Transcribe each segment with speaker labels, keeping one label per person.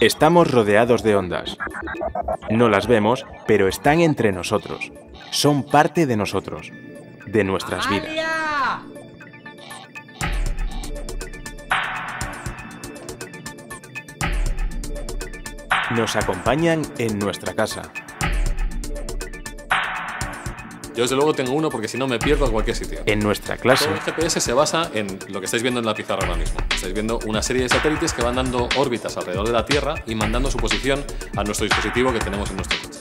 Speaker 1: Estamos rodeados de ondas. No las vemos, pero están entre nosotros. Son parte de nosotros, de nuestras vidas. Nos acompañan en nuestra casa,
Speaker 2: Yo desde luego tengo uno porque si no me pierdo a cualquier sitio.
Speaker 1: en nuestra clase,
Speaker 2: Todo el GPS se basa en lo que estáis viendo en la pizarra ahora mismo. Estáis viendo una serie de satélites que van dando órbitas alrededor de la Tierra y mandando su posición a nuestro dispositivo que tenemos en nuestro coche.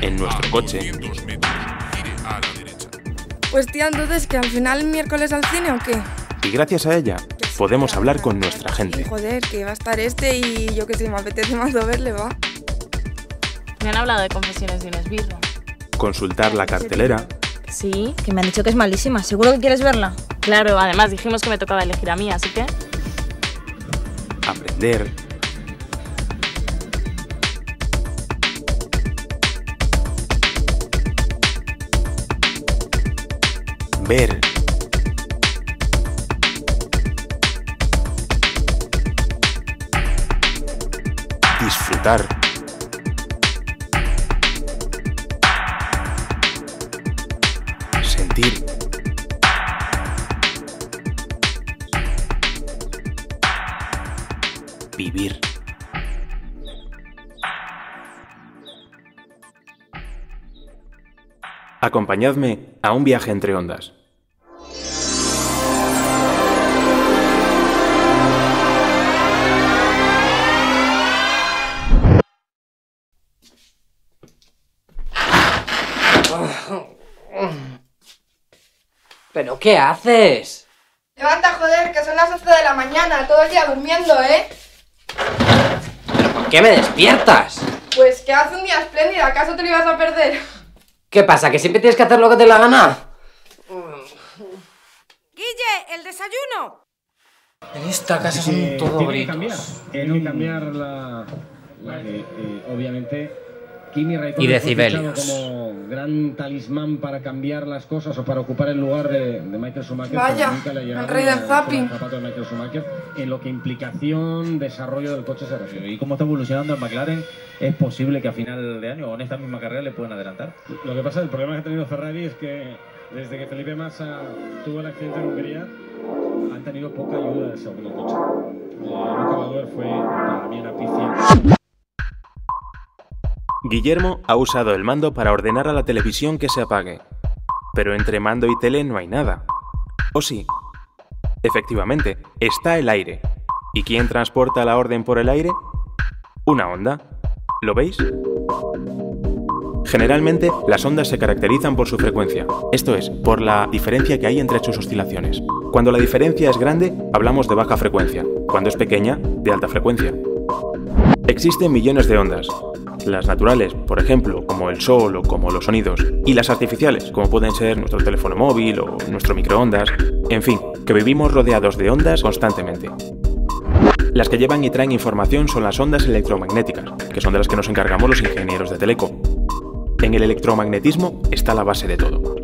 Speaker 1: en nuestro coche,
Speaker 3: Pues tía, entonces que al final miércoles al cine o qué?
Speaker 1: y gracias a ella podemos hablar con nuestra gente.
Speaker 3: Joder, que va a estar este y yo que sé, me apetece más verle, va.
Speaker 4: Me han hablado de confesiones de un esbirro.
Speaker 1: Consultar la cartelera,
Speaker 5: Sí, que me han dicho que es malísima. ¿Seguro que quieres verla?
Speaker 4: Claro, además dijimos que me tocaba elegir a mí, así que
Speaker 1: aprender, ver, disfrutar, Vivir. Acompañadme a un viaje entre ondas.
Speaker 6: ¿Pero qué haces?
Speaker 3: Levanta, joder, que son las 11 de la mañana, todo el día durmiendo, ¿eh?
Speaker 6: ¿Por qué me despiertas?
Speaker 3: Pues que hace un día espléndido, ¿acaso te lo ibas a perder?
Speaker 6: ¿Qué pasa? ¿Que siempre tienes que hacer lo que te dé la gana?
Speaker 3: Guille, el desayuno.
Speaker 6: En esta casa son todo
Speaker 7: tiene que cambiar.
Speaker 6: gritos.
Speaker 7: Tiene que cambiar la, la que, eh, obviamente, Kimi Raikkonen
Speaker 6: Y decibelios.
Speaker 7: como gran talismán para cambiar las cosas o para ocupar el lugar de, de Michael Schumacher.
Speaker 3: Vaya,
Speaker 7: nunca le
Speaker 3: el rey del zapping.
Speaker 7: zapato de Michael Schumacher en lo que implicación, desarrollo del coche se refiere.
Speaker 8: y cómo está evolucionando el McLaren, es posible que a final de año o en esta misma carrera le puedan adelantar.
Speaker 7: Lo que pasa, el problema que ha tenido Ferrari es que desde que Felipe Massa tuvo el accidente en Hungría, han tenido poca ayuda del segundo coche. Eh, Luca Badoer fue para mí una pifia.
Speaker 1: Guillermo ha usado el mando para ordenar a la televisión que se apague. Pero entre mando y tele no hay nada. ¿O sí? Efectivamente, está el aire. ¿Y quién transporta la orden por el aire? Una onda. ¿Lo veis? Generalmente, las ondas se caracterizan por su frecuencia, esto es, por la diferencia que hay entre sus oscilaciones. Cuando la diferencia es grande, hablamos de baja frecuencia, cuando es pequeña, de alta frecuencia. Existen millones de ondas. Las naturales, por ejemplo, como el sol o como los sonidos, y las artificiales, como pueden ser nuestro teléfono móvil o nuestro microondas, en fin, que vivimos rodeados de ondas constantemente. Las que llevan y traen información son las ondas electromagnéticas, que son de las que nos encargamos los ingenieros de Teleco. En el electromagnetismo está la base de todo.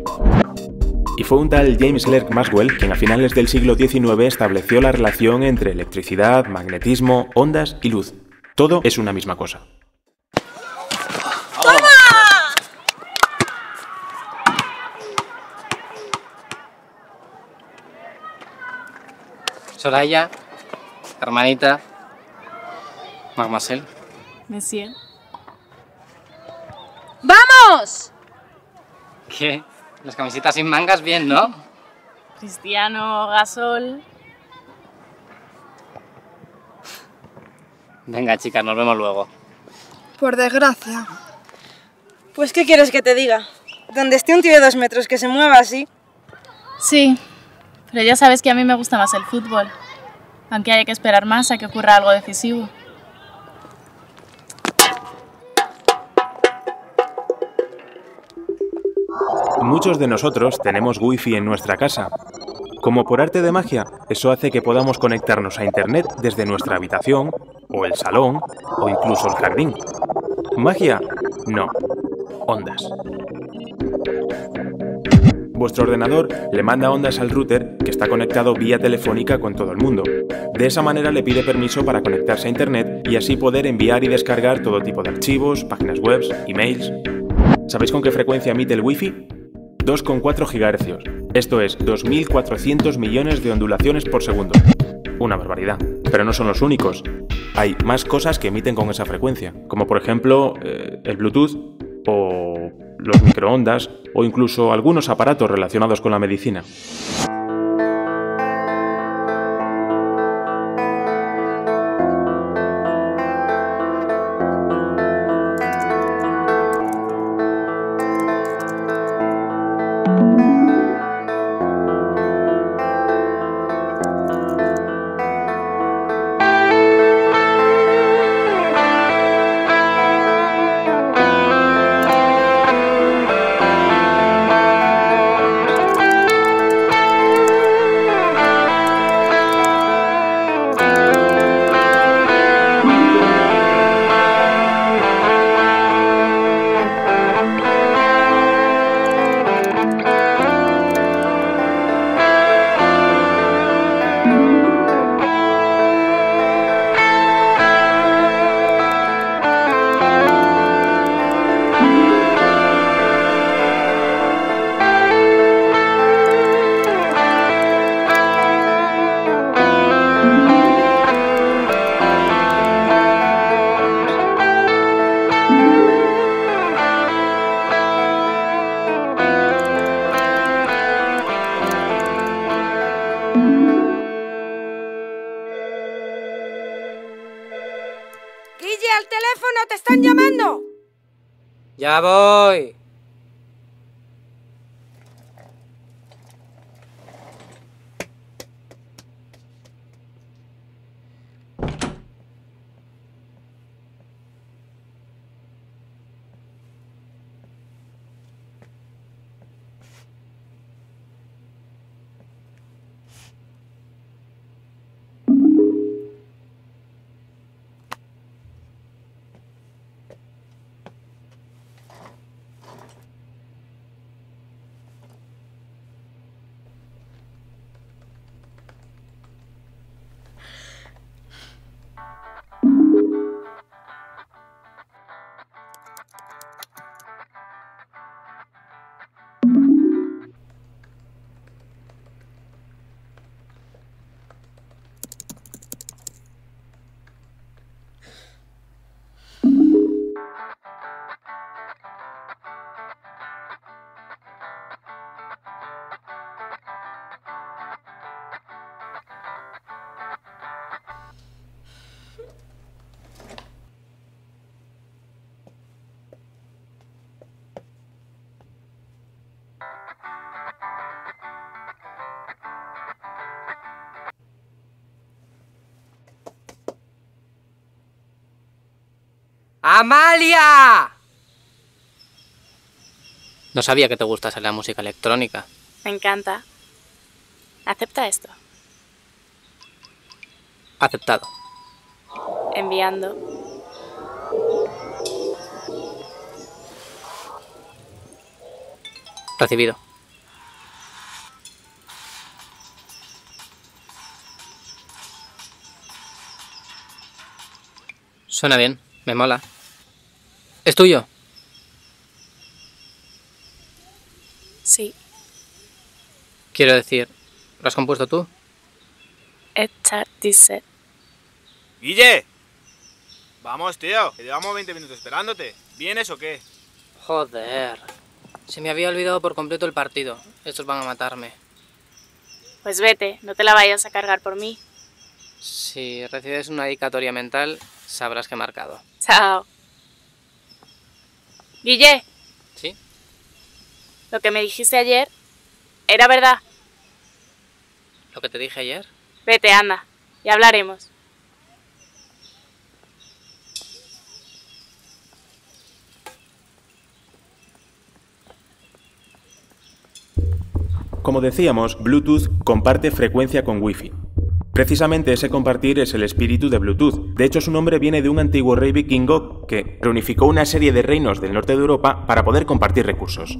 Speaker 1: Y fue un tal James Clerk Maxwell quien a finales del siglo XIX estableció la relación entre electricidad, magnetismo, ondas y luz. Todo es una misma cosa.
Speaker 6: Soraya, hermanita, Marcel.
Speaker 4: Monsieur.
Speaker 5: ¡Vamos!
Speaker 6: ¿Qué? Las camisetas sin mangas, bien, ¿no?
Speaker 4: Cristiano, Gasol.
Speaker 6: Venga, chicas, nos vemos luego.
Speaker 3: Por desgracia.
Speaker 5: Pues, ¿qué quieres que te diga? Donde esté un tío de dos metros que se mueva así.
Speaker 4: Sí, pero ya sabes que a mí me gusta más el fútbol. Aunque haya que esperar más a que ocurra algo decisivo.
Speaker 1: Muchos de nosotros tenemos wifi en nuestra casa. Como por arte de magia, eso hace que podamos conectarnos a Internet desde nuestra habitación, o el salón, o incluso el jardín. ¿Magia? No. Ondas. Vuestro ordenador le manda ondas al router que está conectado vía telefónica con todo el mundo. De esa manera le pide permiso para conectarse a Internet y así poder enviar y descargar todo tipo de archivos, páginas web, emails. ¿Sabéis con qué frecuencia emite el Wi-Fi? 2,4 GHz. Esto es 2.400 millones de ondulaciones por segundo. Una barbaridad. Pero no son los únicos. Hay más cosas que emiten con esa frecuencia, como por ejemplo eh, el Bluetooth o los microondas o incluso algunos aparatos relacionados con la medicina.
Speaker 6: ¡Amalia! No sabía que te gustase la música electrónica.
Speaker 4: Me encanta. Acepta esto.
Speaker 6: Aceptado.
Speaker 4: Enviando.
Speaker 6: Recibido. Suena bien, me mola. ¿Es tuyo?
Speaker 4: Sí.
Speaker 6: Quiero decir, ¿lo has compuesto tú?
Speaker 4: Hecha, dice.
Speaker 9: ¡Guille! Vamos, tío, que llevamos 20 minutos esperándote. ¿Vienes o qué?
Speaker 6: Joder. Se me había olvidado por completo el partido. Estos van a matarme.
Speaker 4: Pues vete, no te la vayas a cargar por mí.
Speaker 6: Si recibes una dedicatoria mental, sabrás que he marcado.
Speaker 4: Chao. Guille,
Speaker 6: ¿Sí?
Speaker 4: lo que me dijiste ayer era verdad.
Speaker 6: ¿Lo que te dije ayer?
Speaker 4: Vete, anda, y hablaremos.
Speaker 1: Como decíamos, Bluetooth comparte frecuencia con Wi-Fi. Precisamente ese compartir es el espíritu de Bluetooth. De hecho, su nombre viene de un antiguo rey vikingo que reunificó una serie de reinos del norte de Europa para poder compartir recursos.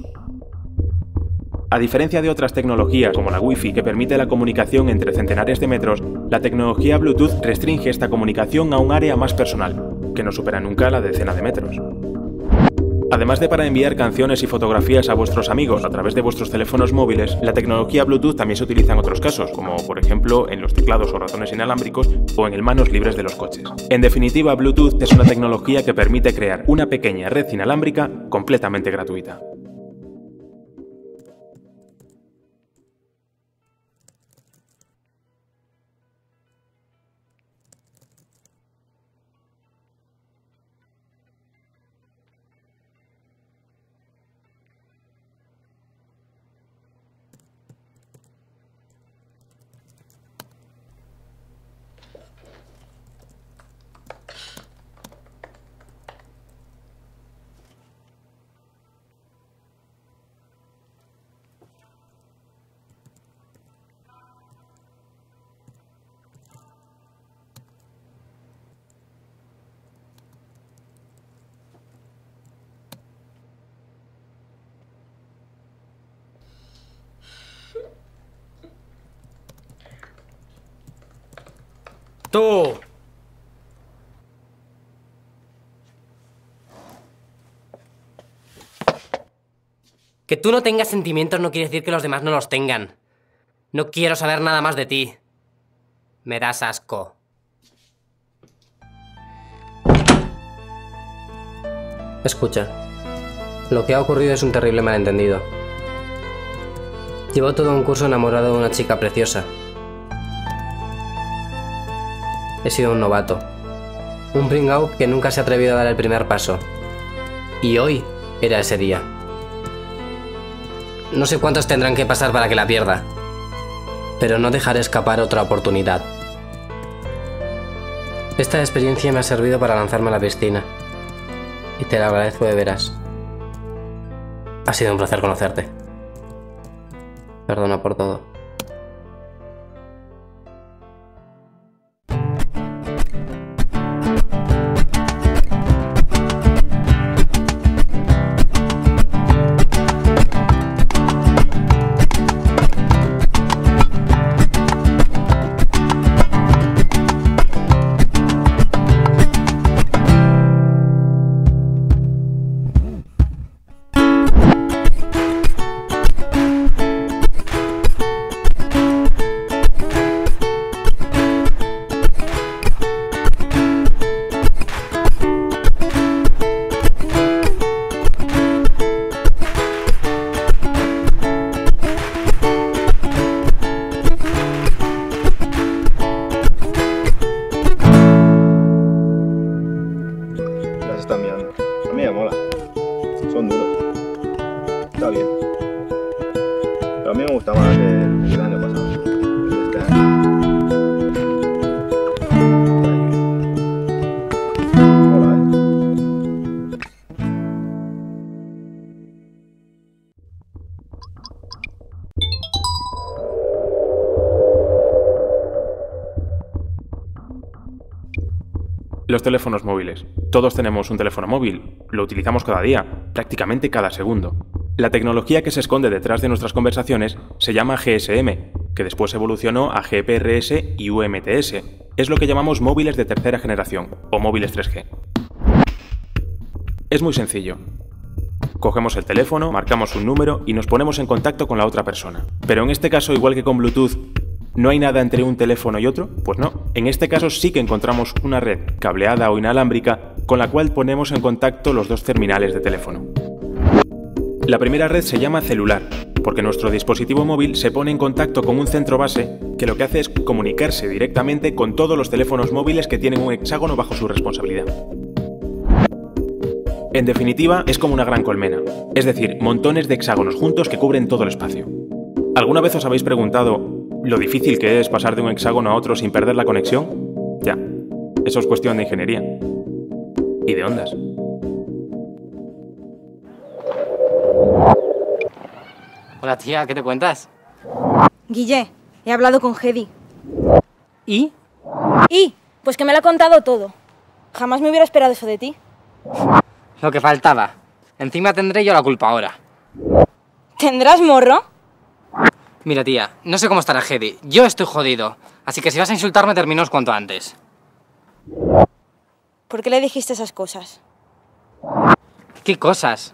Speaker 1: A diferencia de otras tecnologías como la Wi-Fi que permite la comunicación entre centenares de metros, la tecnología Bluetooth restringe esta comunicación a un área más personal, que no supera nunca la decena de metros. Además de para enviar canciones y fotografías a vuestros amigos a través de vuestros teléfonos móviles, la tecnología Bluetooth también se utiliza en otros casos, como por ejemplo en los teclados o ratones inalámbricos o en el manos libres de los coches. En definitiva, Bluetooth es una tecnología que permite crear una pequeña red inalámbrica completamente gratuita.
Speaker 6: Que tú no tengas sentimientos no quiere decir que los demás no los tengan. No quiero saber nada más de ti. Me das asco. Escucha. Lo que ha ocurrido es un terrible malentendido. Llevo todo un curso enamorado de una chica preciosa. He sido un novato. Un pringao que nunca se ha atrevido a dar el primer paso. Y hoy era ese día. No sé cuántos tendrán que pasar para que la pierda. Pero no dejaré escapar otra oportunidad. Esta experiencia me ha servido para lanzarme a la piscina. Y te lo agradezco de veras. Ha sido un placer conocerte. Perdona por todo.
Speaker 10: A mí me gusta más el del año pasado. El este.
Speaker 1: Los teléfonos móviles. Todos tenemos un teléfono móvil, lo utilizamos cada día, prácticamente cada segundo. La tecnología que se esconde detrás de nuestras conversaciones se llama GSM, que después evolucionó a GPRS y UMTS. Es lo que llamamos móviles de tercera generación, o móviles 3G. Es muy sencillo. Cogemos el teléfono, marcamos un número y nos ponemos en contacto con la otra persona. Pero en este caso, igual que con Bluetooth, ¿No hay nada entre un teléfono y otro? Pues no. En este caso sí que encontramos una red cableada o inalámbrica con la cual ponemos en contacto los dos terminales de teléfono. La primera red se llama celular, porque nuestro dispositivo móvil se pone en contacto con un centro base que lo que hace es comunicarse directamente con todos los teléfonos móviles que tienen un hexágono bajo su responsabilidad. En definitiva, es como una gran colmena, es decir, montones de hexágonos juntos que cubren todo el espacio. ¿Alguna vez os habéis preguntado lo difícil que es pasar de un hexágono a otro sin perder la conexión? Ya, eso es cuestión de ingeniería. Y de ondas.
Speaker 6: Hola tía, ¿qué te cuentas?
Speaker 5: Guille, he hablado con Hedy.
Speaker 6: ¿Y?
Speaker 5: ¿Y? Pues que me lo ha contado todo. Jamás me hubiera esperado eso de ti.
Speaker 6: Lo que faltaba. Encima tendré yo la culpa ahora.
Speaker 5: ¿Tendrás morro?
Speaker 6: Mira, tía, no sé cómo estará Hedy. Yo estoy jodido. Así que si vas a insultarme, terminos cuanto antes.
Speaker 5: ¿Por qué le dijiste esas cosas?
Speaker 6: ¿Qué cosas?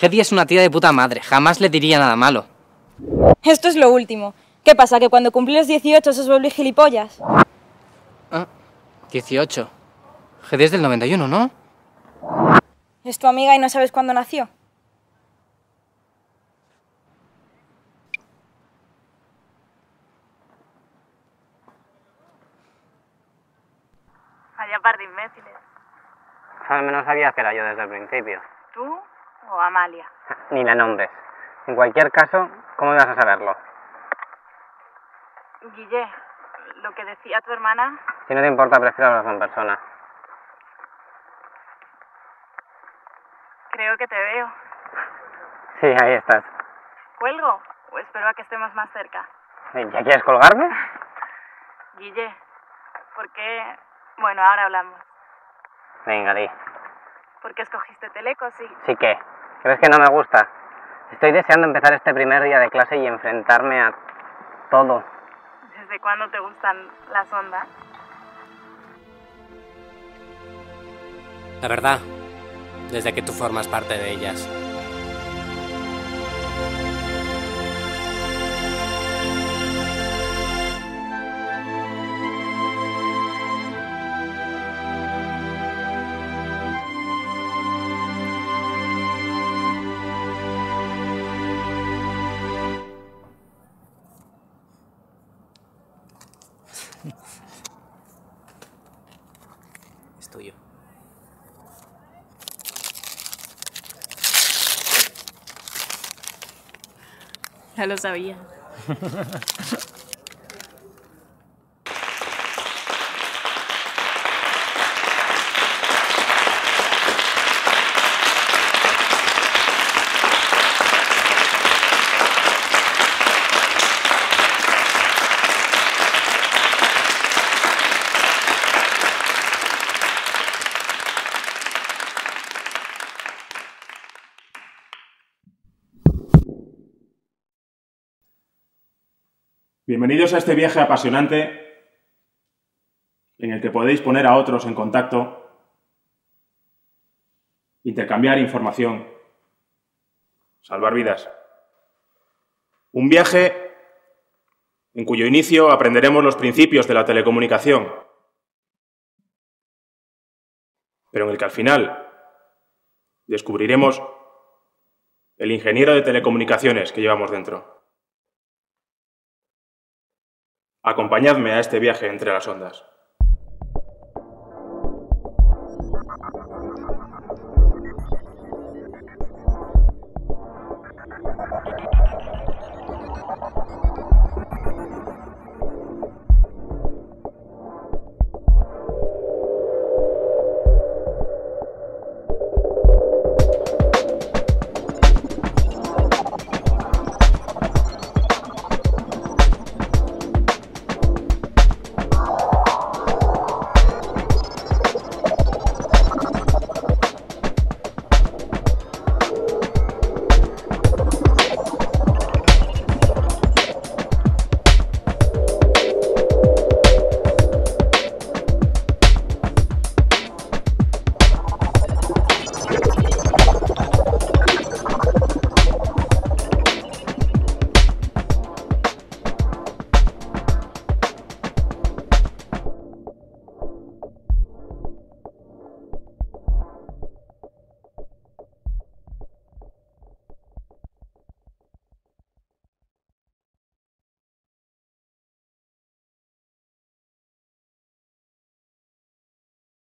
Speaker 6: Hedy es una tía de puta madre. Jamás le diría nada malo.
Speaker 5: Esto es lo último. ¿Qué pasa, que cuando cumplí los 18 os volví gilipollas?
Speaker 6: 18. Hedy es del 91, ¿no?
Speaker 5: ¿Es tu amiga y no sabes cuándo nació?
Speaker 4: Vaya par de imbéciles.
Speaker 6: Al menos sabías que era yo desde el principio.
Speaker 4: ¿Tú o Amalia?
Speaker 6: Ni la nombres. En cualquier caso, ¿cómo ibas a saberlo?
Speaker 4: Guille, lo que decía tu hermana...
Speaker 6: Si no te importa, prefiero hablar con persona.
Speaker 4: Creo que te veo.
Speaker 6: Sí, ahí estás.
Speaker 4: ¿Cuelgo o espero a que estemos más cerca?
Speaker 6: ¿Ya quieres colgarme?
Speaker 4: Guille, ¿por qué...? Bueno, ahora hablamos.
Speaker 6: Venga, di.
Speaker 4: ¿Por qué escogiste Teleco, sí?
Speaker 6: Sí que. ¿Crees que no me gusta? Estoy deseando empezar este primer día de clase y enfrentarme a todo.
Speaker 4: ¿Desde cuándo te gustan las ondas?
Speaker 6: La verdad, desde que tú formas parte de ellas.
Speaker 4: Ya lo sabía.
Speaker 1: Bienvenidos a este viaje apasionante en el que podéis poner a otros en contacto, intercambiar información, salvar vidas. Un viaje en cuyo inicio aprenderemos los principios de la telecomunicación, pero en el que al final descubriremos el ingeniero de telecomunicaciones que llevamos dentro. Acompañadme a este viaje entre las ondas.